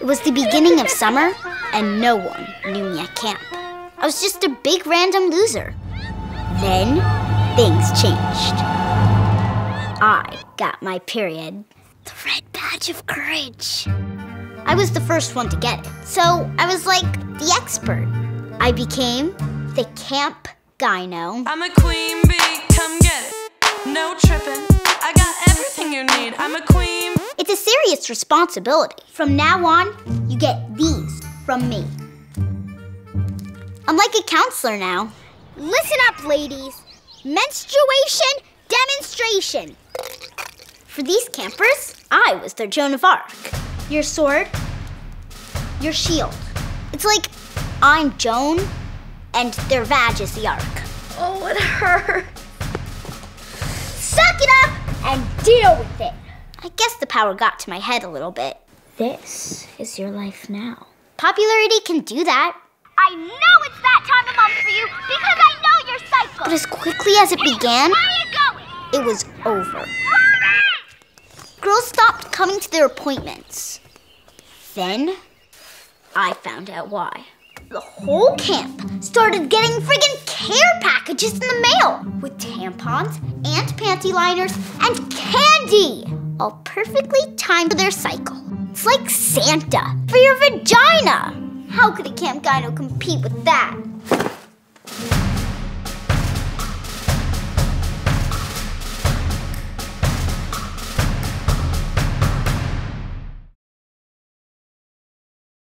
It was the beginning of summer, and no one knew me at camp. I was just a big random loser. Then things changed. I got my period. The red badge of courage. I was the first one to get it, so I was like the expert. I became the camp gyno. I'm a queen bee, come get it. No tripping. I got everything you need. I'm a queen. It's a serious responsibility. From now on, you get these from me. I'm like a counselor now. Listen up, ladies. Menstruation demonstration. For these campers, I was their Joan of Arc. Your sword, your shield. It's like I'm Joan and their vag is the arc. Oh, it hurts. Suck it up and deal with it. I guess the power got to my head a little bit. This is your life now. Popularity can do that. I know it's that time of month for you because I know your cycle. But as quickly as it began, Where are you going? it was over. Girls stopped coming to their appointments. Then I found out why. The whole camp started getting friggin' care packages in the mail with tampons and panty liners and candy, all perfectly timed for their cycle. It's like Santa for your vagina. How could a camp gyno compete with that?